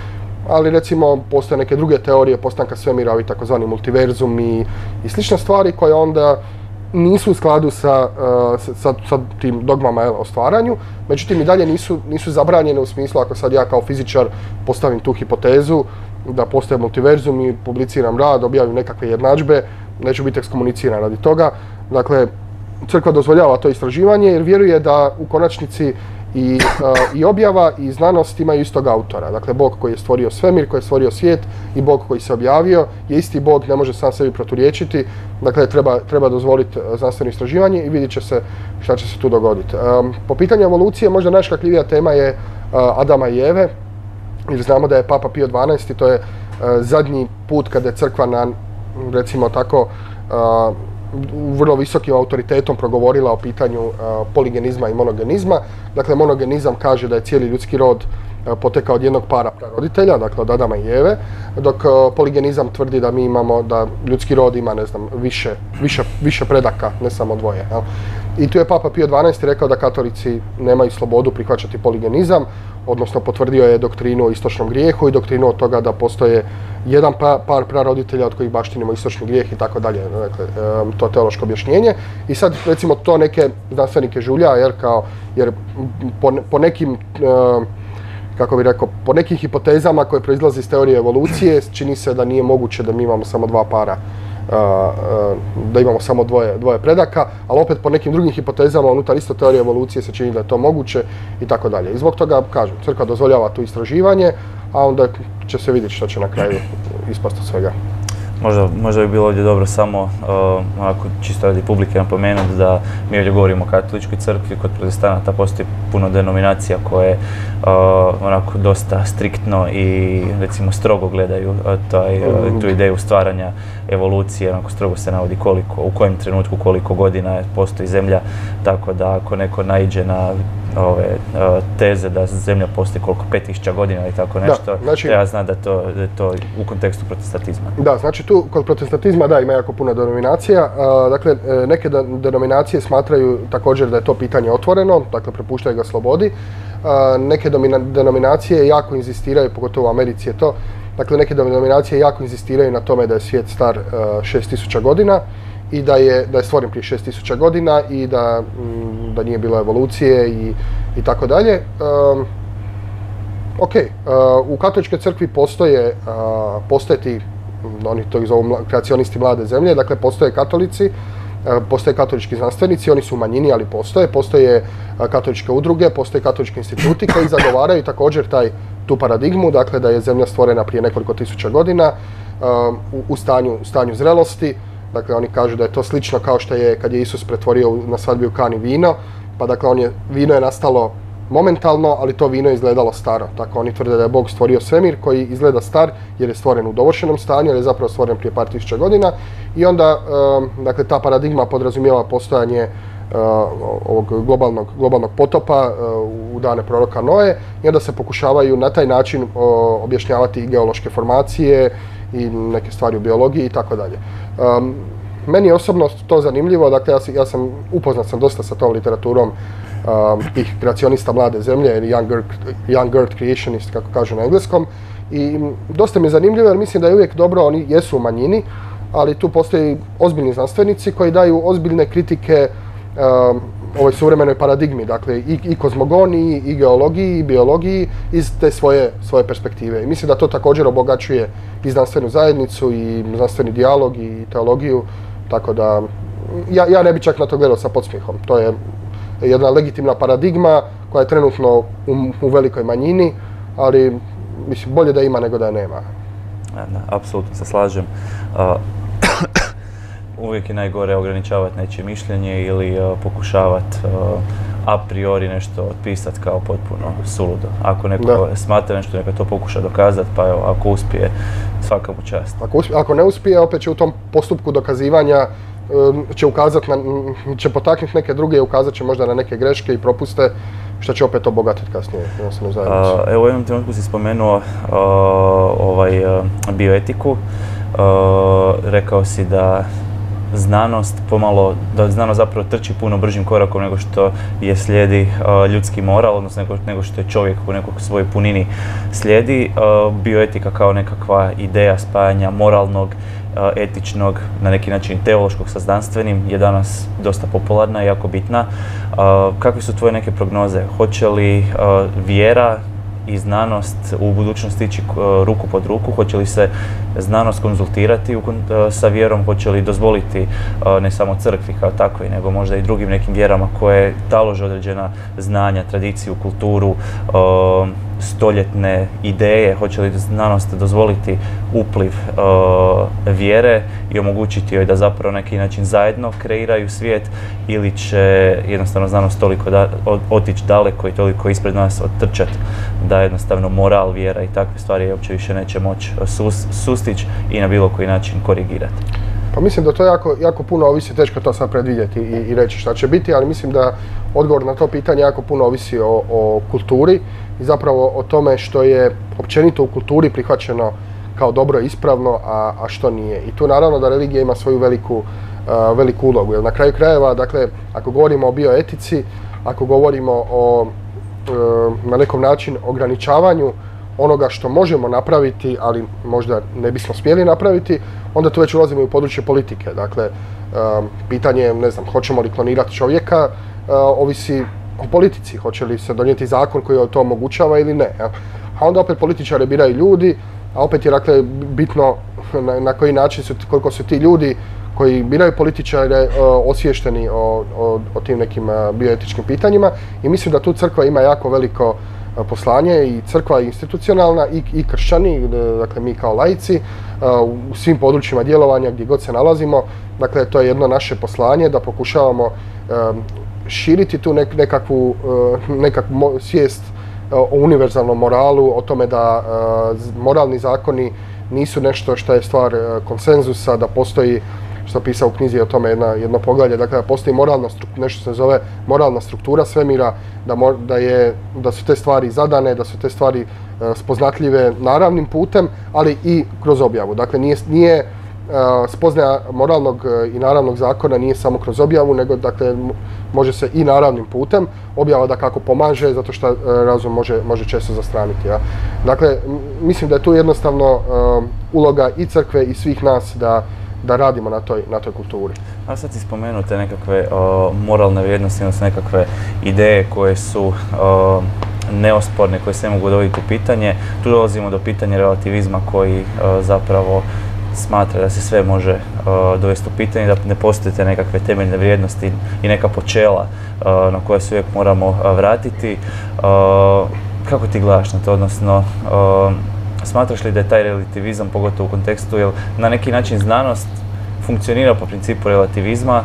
ali recimo postoje neke druge teorije postanka svemira, ovi takozvani multiverzum i, i slične stvari koje onda nisu u skladu sa, uh, sa, sa tim dogmama o stvaranju, međutim i dalje nisu, nisu zabranjene u smislu ako sad ja kao fizičar postavim tu hipotezu da postoje multiverzum i publiciram rad, objavim nekakve jednadžbe, neću biti ekskomuniciran radi toga. Dakle, crkva dozvoljava to istraživanje jer vjeruje da u konačnici i, i objava i znanost imaju istog autora. Dakle, Bog koji je stvorio svemir, koji je stvorio svijet i Bog koji se objavio je isti Bog, ne može sam sebi proturječiti. Dakle, treba, treba dozvoliti znanstveno istraživanje i vidjet će se šta će se tu dogoditi. po pitanju evolucije, možda najškakljivija tema je Adama i Eve, jer znamo da je Papa Pio XII, to je zadnji put kada je crkva na, recimo tako, vrlo visokim autoritetom progovorila o pitanju poligenizma i monogenizma. Dakle, monogenizam kaže da je cijeli ljudski rod potekao od jednog para roditelja, dakle od Adama i Eve, dok poligenizam tvrdi da mi imamo, da ljudski rod ima, ne znam, više, više, više predaka, ne samo dvoje. I tu je Papa Pio XII rekao da katolici nemaju slobodu prihvaćati poligenizam, odnosno potvrdio je doktrinu o istočnom grijehu i doktrinu od toga da postoje jedan pa, par praroditelja od kojih baštinimo istočni grijeh i tako dalje. Dakle, to teološko objašnjenje. I sad recimo to neke znanstvenike žulja, jer kao, jer po, nekim kako bi rekao, po nekim hipotezama koje proizlaze iz teorije evolucije, čini se da nije moguće da mi imamo samo dva para da imamo samo dvoje, predaka, ali opet po nekim drugim hipotezama unutar isto teorije evolucije se čini da je to moguće i tako dalje. I zbog toga, kažem, crkva dozvoljava tu istraživanje, a onda će se vidjeti što će na kraju ispasti svega. Možda, možda bi bilo ovdje dobro samo, uh, onako čisto radi publike napomenuti da mi ovdje govorimo o katoličkoj crkvi, kod protestanata postoji puno denominacija koje uh, onako dosta striktno i recimo strogo gledaju taj, uh, tu ideju stvaranja evolucije, onako strogo se navodi koliko, u kojem trenutku, koliko godina postoji zemlja, tako da ako neko naiđe na ove teze da zemlja postoji koliko 5000 godina i tako nešto, da, znači, treba znati da, to, da je to u kontekstu protestantizma. Da, znači tu kod protestantizma da ima jako puno denominacija. dakle, e, neke denominacije smatraju također da je to pitanje otvoreno, dakle prepuštaju ga slobodi. neke denominacije jako inzistiraju, pogotovo u Americi je to, dakle neke denominacije jako inzistiraju na tome da je svijet star 6000 godina i da je, stvoren prije 6000 godina i da, mm, da nije bilo evolucije i, tako dalje. ok, u katoličkoj crkvi postoje, postoje ti, oni to zovu kreacionisti mlade zemlje, dakle postoje katolici, postoje katolički znanstvenici, oni su u manjini, ali postoje, postoje katoličke udruge, postoje katolički instituti koji zagovaraju također taj, tu paradigmu, dakle da je zemlja stvorena prije nekoliko tisuća godina u, u, stanju, u stanju zrelosti, Dakle, oni kažu da je to slično kao što je kad je Isus pretvorio na svadbi u kani vino, pa dakle, on je, vino je nastalo momentalno, ali to vino izgledalo staro. Tako oni tvrde da je Bog stvorio svemir koji izgleda star jer je stvoren u dovršenom stanju, jer je zapravo stvoren prije par tisuća godina i onda, dakle, ta paradigma podrazumijeva postojanje ovog globalnog, globalnog potopa u dane proroka Noe i onda se pokušavaju na taj način objašnjavati i geološke formacije i neke stvari u biologiji i tako dalje. Meni je osobno to zanimljivo, dakle ja, ja sam upoznat sam dosta sa tom literaturom um, tih kreacionista mlade zemlje young earth, young earth creationist kako kažu na engleskom i dosta mi je zanimljivo jer mislim da je uvijek dobro, oni jesu u manjini, ali tu postoji ozbiljni znanstvenici koji daju ozbiljne kritike um, ovoj suvremenoj paradigmi, dakle i, i kozmogoniji, i geologiji, i biologiji iz te svoje, svoje perspektive. I mislim da to također obogaćuje i znanstvenu zajednicu, i znanstveni dijalog, i teologiju, tako da ja, ja ne bi čak na to gledao sa podsmihom. To je jedna legitimna paradigma koja je trenutno u, u velikoj manjini, ali mislim bolje da ima nego da nema. Da, apsolutno se slažem. Uh, uvijek je najgore ograničavati nečije mišljenje ili uh, pokušavati uh, a priori nešto otpisati kao potpuno suludo. Ako neko smatra nešto, neka to pokuša dokazati, pa evo, ako uspije, svaka mu čast. Ako, ako ne uspije, opet će u tom postupku dokazivanja će ukazati na, će potaknuti neke druge i ukazat će možda na neke greške i propuste, što će opet obogatiti kasnije Evo u jednom trenutku si spomenuo ovaj, bioetiku. rekao si da znanost pomalo, da znanost zapravo trči puno bržim korakom nego što je slijedi ljudski moral, odnosno nego, što je čovjek u nekoj svojoj punini slijedi. bioetika kao nekakva ideja spajanja moralnog, etičnog, na neki način teološkog sa znanstvenim je danas dosta popularna i jako bitna. kakve su tvoje neke prognoze? Hoće li vjera i znanost u budućnosti ići e, ruku pod ruku? Hoće li se znanost konzultirati e, sa vjerom? Hoće li dozvoliti e, ne samo crkvi kao takvoj, nego možda i drugim nekim vjerama koje talože određena znanja, tradiciju, kulturu, stoljetne ideje, hoće li znanost dozvoliti upliv vjere i omogućiti joj da zapravo neki način zajedno kreiraju svijet ili će jednostavno znanost toliko otići daleko i toliko ispred nas otrčati da jednostavno moral, vjera i takve stvari uopće više neće moći sustići i na bilo koji način korigirati. Pa mislim da to jako, jako puno ovisi, teško to sad predvidjeti i, i reći šta će biti, ali mislim da odgovor na to pitanje jako puno ovisi o, o kulturi i zapravo o tome što je općenito u kulturi prihvaćeno kao dobro i ispravno, a, a što nije. I tu naravno da religija ima svoju veliku, a, veliku ulogu. Jer na kraju krajeva, dakle, ako govorimo o bioetici, ako govorimo o e, na nekom način ograničavanju onoga što možemo napraviti, ali možda ne bismo smjeli napraviti, onda tu već ulazimo i u područje politike. Dakle, um, pitanje je, ne znam, hoćemo li klonirati čovjeka, uh, ovisi o politici, hoće li se donijeti zakon koji to omogućava ili ne. A onda opet političare biraju ljudi, a opet je dakle bitno na, na koji način su, koliko su ti ljudi koji biraju političare uh, osviješteni o, o, o tim nekim uh, bioetičkim pitanjima i mislim da tu crkva ima jako veliko poslanje i crkva institucionalna i, i kršćani, dakle mi kao laici, u svim područjima djelovanja gdje god se nalazimo. Dakle, to je jedno naše poslanje da pokušavamo širiti tu nek, nekakvu, nekakvu svijest o univerzalnom moralu, o tome da moralni zakoni nisu nešto što je stvar konsenzusa, da postoji što pisao u knjizi o tome jedna, jedno poglavlje, dakle da postoji moralna nešto se zove moralna struktura svemira, da, da, je, da su te stvari zadane, da su te stvari e, spoznatljive naravnim putem, ali i kroz objavu. Dakle, nije, nije e, spoznaja moralnog e, i naravnog zakona nije samo kroz objavu, nego dakle, može se i naravnim putem. Objava da kako pomaže, zato što razum može, može često zastraniti. Ja. Dakle, mislim da je tu jednostavno uloga i crkve i svih nas da da radimo na toj, na toj kulturi. A sad si spomenuo te nekakve o, moralne vrijednosti, odnosno nekakve ideje koje su o, neosporne, koje se ne mogu doviti u pitanje. Tu dolazimo do pitanja relativizma koji o, zapravo smatra da se sve može uh, dovesti u pitanje, da ne postoje te nekakve temeljne vrijednosti i neka počela uh, na koje se uvijek moramo uh, vratiti. Kako ti gledaš na to, odnosno Smatraš li da je taj relativizam, pogotovo u kontekstu, jer na neki način znanost funkcionira po principu relativizma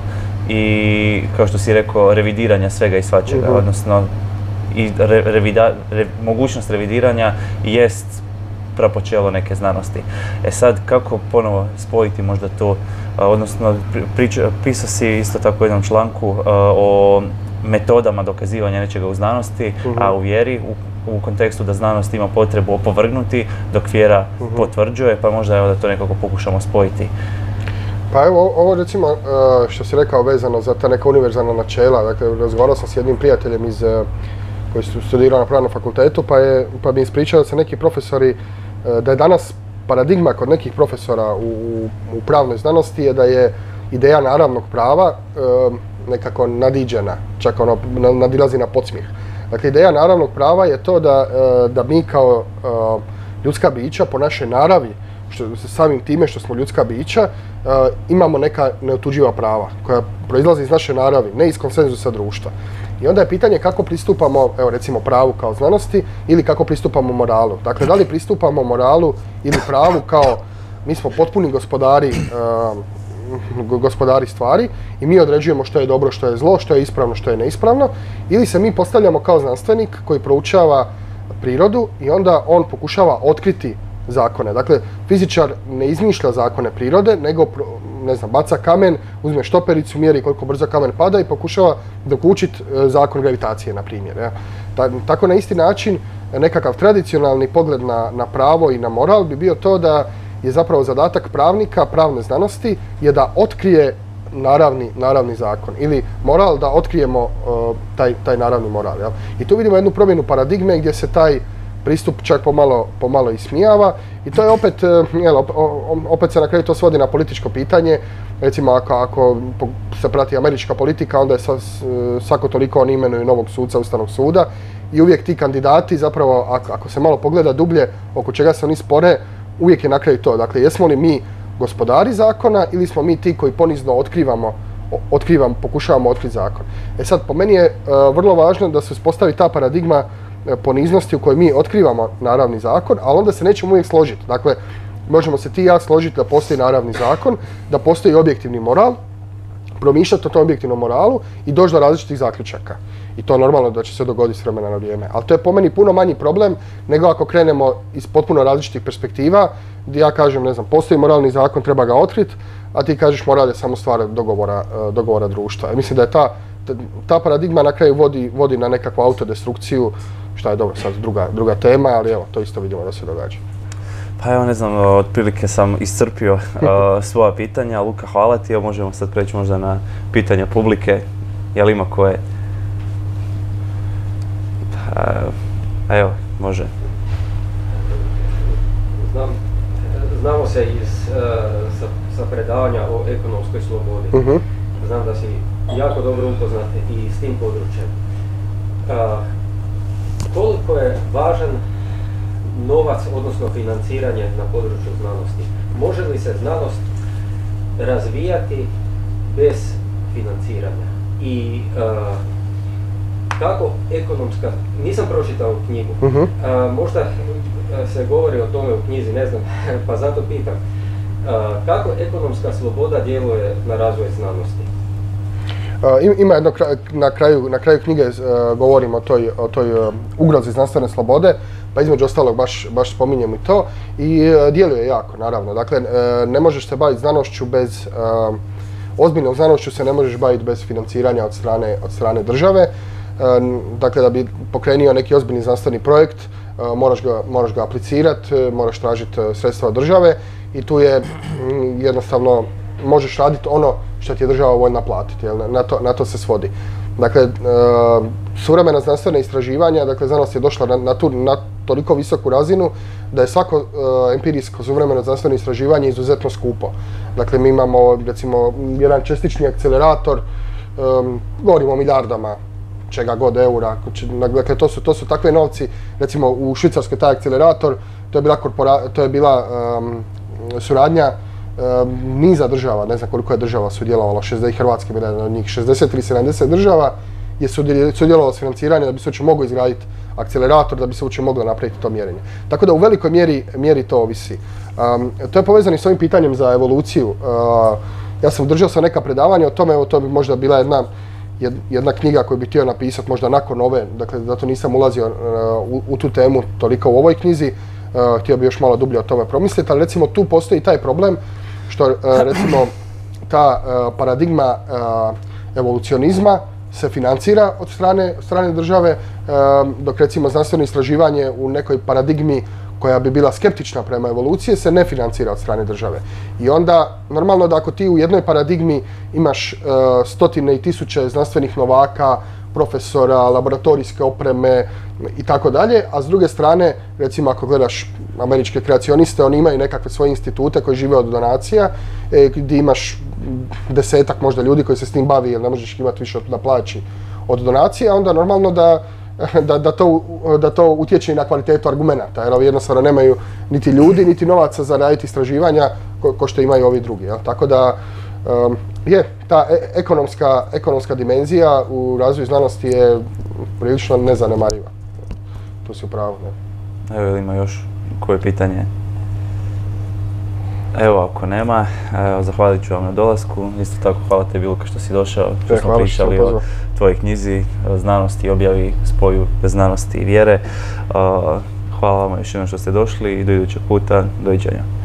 i, kao što si rekao, revidiranja svega i svačega, uh-huh. odnosno i re, revida, re, mogućnost revidiranja jest prapočelo neke znanosti. E sad, kako ponovo spojiti možda to, odnosno pisao si isto tako u jednom članku o metodama dokazivanja nečega u znanosti, uh-huh. a u vjeri, u u kontekstu da znanost ima potrebu opovrgnuti, dok vjera uh-huh. potvrđuje, pa možda evo da to nekako pokušamo spojiti. Pa evo, ovo recimo e, što si rekao vezano za ta neka univerzalna načela, dakle razgovarao sam s jednim prijateljem iz e, koji su studirao na pravnom fakultetu, pa, je, pa mi ispričao da se neki profesori, e, da je danas paradigma kod nekih profesora u, u pravnoj znanosti je da je ideja naravnog prava nekako nadiđena, čak ono nadilazi na podsmijeh. Dakle, ideja naravnog prava je to da, e, da mi kao e, ljudska bića po našoj naravi, što, samim time što smo ljudska bića, e, imamo neka neotuđiva prava koja proizlaze iz naše naravi, ne iz konsenzusa društva. I onda je pitanje kako pristupamo, evo recimo pravu kao znanosti ili kako pristupamo moralu. Dakle, da li pristupamo moralu ili pravu kao mi smo potpuni gospodari gospodari stvari i mi određujemo što je dobro, što je zlo, što je ispravno, što je neispravno ili se mi postavljamo kao znanstvenik koji proučava prirodu i onda on pokušava otkriti zakone. Dakle, fizičar ne izmišlja zakone prirode, nego ne znam, baca kamen, uzme štopericu, mjeri koliko brzo kamen pada i pokušava dokučiti e, zakon gravitacije, na primjer. Tako na isti način nekakav tradicionalni pogled na, na pravo i na moral bi bio to da je zapravo zadatak pravnika, pravne znanosti, je da otkrije naravni, naravni zakon ili moral da otkrijemo uh, taj, taj naravni moral. I tu vidimo jednu promjenu paradigme gdje se taj pristup čak pomalo, pomalo ismijava i to je opet, uh, jel, opet se na kraju to svodi na političko pitanje. Recimo ako, ako se prati američka politika, onda je svako toliko oni imenuju novog suca Ustavnog suda i uvijek ti kandidati zapravo, ako se malo pogleda dublje oko čega se oni spore, uvijek je na kraju to. Dakle, jesmo li mi gospodari zakona ili smo mi ti koji ponizno otkrivamo otkrivam, pokušavamo otkriti zakon. E sad, po meni je uh, vrlo važno da se uspostavi ta paradigma uh, poniznosti u kojoj mi otkrivamo naravni zakon, ali onda se nećemo uvijek složiti. Dakle, možemo se ti i ja složiti da postoji naravni zakon, da postoji objektivni moral, promišljati o tom objektivnom moralu i doći do različitih zaključaka. I to normalno da će se dogoditi s vremena na vrijeme. Ali to je po meni puno manji problem nego ako krenemo iz potpuno različitih perspektiva, gdje ja kažem, ne znam, postoji moralni zakon, treba ga otkriti, a ti kažeš moral je samo stvar dogovora, e, dogovora društva. Mislim da je ta, ta paradigma na kraju vodi, vodi na nekakvu autodestrukciju, što je dobro sad druga, druga tema, ali evo, to isto vidimo da se događa. Pa evo, ne znam, otprilike sam iscrpio uh, svoja pitanja. Luka, hvala ti. Evo, možemo sad preći možda na pitanja publike. Je li ima koje? Pa, evo, može. Znam, znamo se iz, uh, sa, sa, predavanja o ekonomskoj slobodi. Uh mhm. -huh. Znam da si jako dobro upoznat i s tim područjem. Uh, koliko je važan novac, odnosno financiranje na području znanosti. Može li se znanost razvijati bez financiranja? I uh, kako ekonomska, nisam pročitao knjigu, uh -huh. uh, možda se govori o tome u knjizi, ne znam, pa zato pitam. Uh, kako ekonomska sloboda djeluje na razvoj znanosti? Ima jedno, na kraju, na kraju knjige govorimo o toj, o toj ugrozi znanstvene slobode pa između ostalog baš, baš spominjem i to i e, djeluje jako, naravno. Dakle, e, ne možeš se baviti znanošću bez, e, ozbiljnom znanošću se ne možeš baviti bez financiranja od strane, od strane države. Dakle, da bi pokrenio neki ozbiljni znanstveni projekt, moraš ga, moraš ga aplicirati, moraš tražiti sredstva od države i tu je jednostavno možeš raditi ono što ti je država voljna platiti, jel? Na, to, na to se svodi. Dakle, suvremena znanstvena istraživanja, dakle, znanost je došla na, na, na toliko visoku razinu da je svako uh, empirijsko suvremeno znanstveno istraživanje izuzetno skupo. Dakle, mi imamo, recimo, jedan čestični akcelerator, govorimo o milijardama čega god eura, dakle, to su, to su takve novci, recimo, u Švicarskoj taj akcelerator, to je bila, to je bila suradnja um, niza država, ne znam koliko je država sudjelovalo, 60 Hrvatske, bila od njih 60 ili 70 država, je sudjelovalo s financiranjem da bi se uopće moglo izgraditi akcelerator, da bi se uopće moglo napraviti to mjerenje. Tako da u velikoj mjeri, mjeri to ovisi. Um, to je povezano i s ovim pitanjem za evoluciju. Uh, ja sam držao sa neka predavanja o tome, evo to bi možda bila jedna, jedna knjiga koju bih htio napisati možda nakon ove, dakle zato nisam ulazio uh, u, u, tu temu toliko u ovoj knjizi, uh, htio bih još malo dublje o tome promisliti, ali recimo tu postoji taj problem što uh, recimo ta uh, paradigma uh, evolucionizma se financira od strane, strane države, dok recimo znanstveno istraživanje u nekoj paradigmi koja bi bila skeptična prema evolucije se ne financira od strane države. I onda, normalno da ako ti u jednoj paradigmi imaš uh, stotine i tisuće znanstvenih novaka, profesora, laboratorijske opreme i tako dalje, a s druge strane, recimo ako gledaš američke kreacioniste, oni imaju nekakve svoje institute koji žive od donacija, e, gdje imaš desetak možda ljudi koji se s tim bavi, jer ne možeš imati više na plaći od donacija, onda normalno da, da, da, to, da to utječe i na kvalitetu argumenta, jer ovi jednostavno nemaju niti ljudi, niti novaca za raditi istraživanja ko, što imaju ovi drugi. Jel? Tako da, je, ta e ekonomska, ekonomska dimenzija u razvoju znanosti je prilično nezanemariva. Tu si upravo. Ne? Evo, ima još koje pitanje? Evo, ako nema, evo, zahvalit ću vam na dolasku. Isto tako hvala tebi, Luka, što si došao, što e, smo pričali o tvojoj knjizi, znanosti, objavi, spoju znanosti i vjere. Hvala vam još jednom što ste došli i do idućeg puta. Doviđenja.